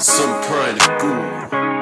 Some kind of cool.